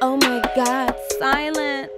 Oh my god, silent.